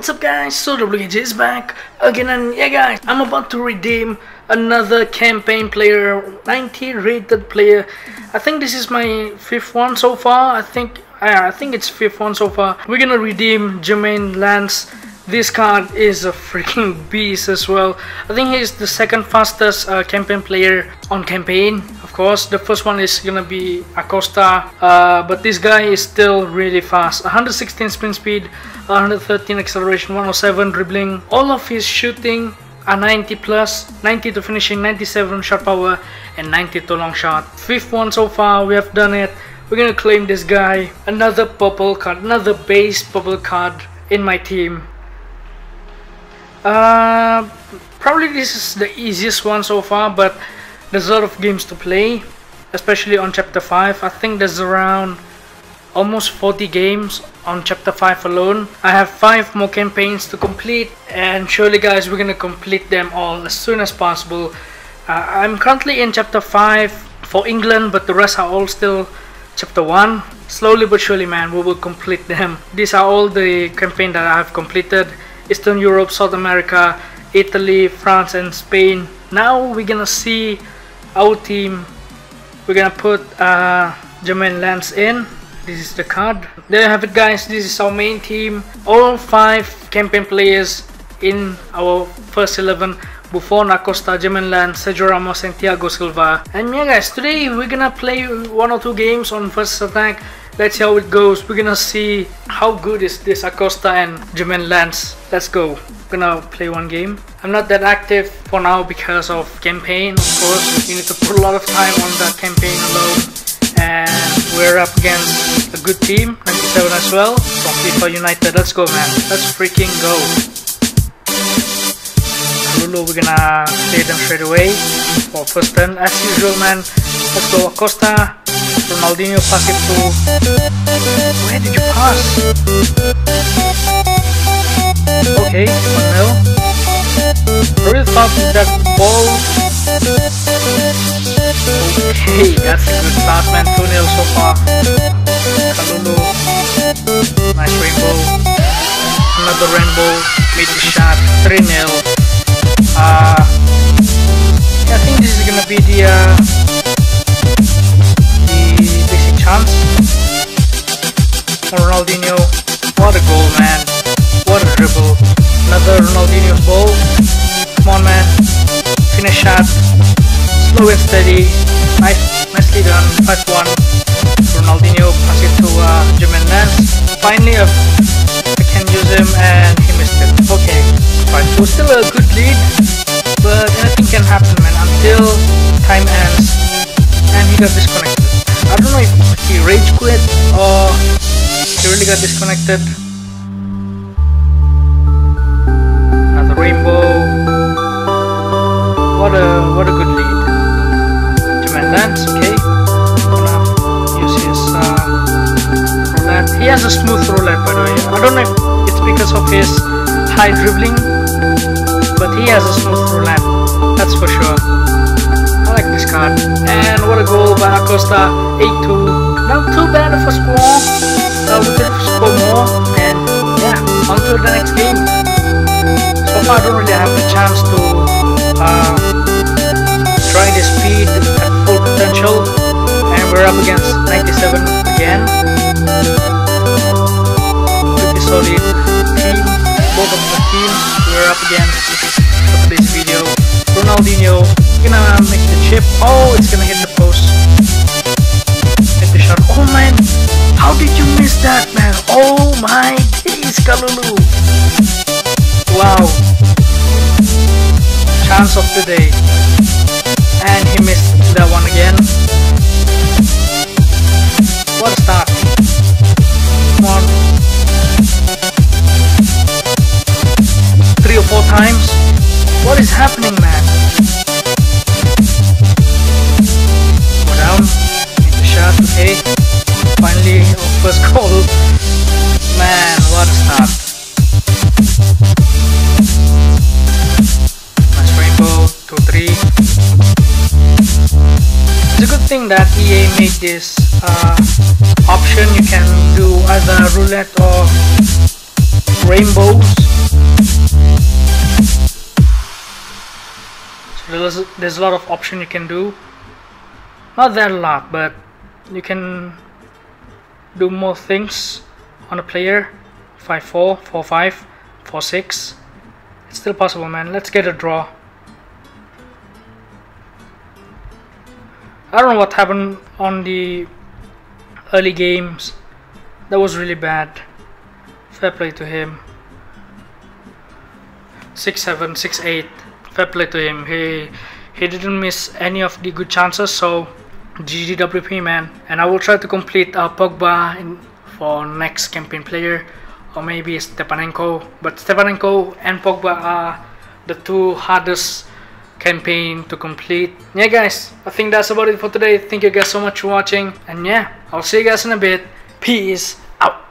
what's up guys? So WKH is back again and yeah guys, I'm about to redeem another campaign player, 90 rated player. I think this is my fifth one so far. I think I think it's fifth one so far. We're gonna redeem Jermaine Lens. This card is a freaking beast as well. I think he's the second fastest uh, campaign player on campaign of course the first one is gonna be Acosta uh, but this guy is still really fast. 116 sprint speed 113 acceleration 107 dribbling. All of his shooting are 90 plus 90 to finishing 97 shot power and 90 to long shot. Fifth one so far we have done it. We're gonna claim this guy. Another purple card another base purple card in my team. Uh, probably this is the easiest one so far but there's a lot of games to play especially on chapter 5 I think there's around almost 40 games on chapter 5 alone. I have 5 more campaigns to complete and surely guys we're gonna complete them all as soon as possible. Uh, I'm currently in chapter 5 for England but the rest are all still chapter 1 slowly but surely man we will complete them. These are all the campaign that I have completed. Eastern Europe South America Italy France and Spain. Now we're gonna see our team we're gonna put uh, Jermaine Lens in. This is the card. There you have it guys. This is our main team. All five campaign players in our first 11 Buffon, Acosta, Lens, Sergio Ramos and Thiago Silva and yeah guys today we're gonna play one or two games on first attack let's see how it goes we're gonna see how good is this Acosta and Jermaine Lens let's go We're gonna play one game. I'm not that active for now because of campaign, of course. You need to put a lot of time on that campaign alone. And we're up against a good team, 97 as well, from FIFA United. Let's go, man. Let's freaking go. Lulu, we're gonna play them straight away for first turn. As usual, man. Let's go Acosta. Ronaldinho pass it to... Where did you pass? Okay, 1 0. Really thought that ball. Okay, that's a good start, man. 2 0 so far. Kalulu. Nice rainbow. Another rainbow. Made the shot. 3 0. Man. What a dribble. Another Ronaldinho ball. Come on man. Finish shot. Slow and steady. Nice, nicely done. 5-1. Ronaldinho pass it to uh, Lens. Finally uh, I can use him and he missed it. Okay, fine. So still a good lead. But anything can happen man until time ends. And he got disconnected. I don't know if he rage quit or he really got disconnected. Because of his high dribbling, but he has a smooth roulette. That's for sure. I like this card. And what a goal by Acosta, 8-2. Not too bad a score. Uh, we could score more. And yeah, on to the next game so far I don't really have the chance to uh, try the speed at full potential and we're up against 97 again pretty solid both of the teams we're up against for today's video. Ronaldinho gonna make the chip. Oh it's gonna hit the post. Hit the shot. Oh man. How did you miss that man? Oh my days Kalulu. Wow. Chance of the day. And he missed that one again. What a thing that EA made this uh, option you can do either roulette or rainbows. So there's, there's a lot of option you can do. Not that a lot, but you can do more things on a player. 5-4, 4-5, 4-6. It's still possible, man. Let's get a draw. I don't know what happened on the early games. That was really bad. Fair play to him. 6-7, 6-8. Fair play to him. He he didn't miss any of the good chances, so GGWP man. And I will try to complete uh, Pogba in, for next campaign player or maybe Stepanenko. But Stepanenko and Pogba are the two hardest campaign to complete. Yeah guys, I think that's about it for today. Thank you guys so much for watching. And yeah, I'll see you guys in a bit. Peace out.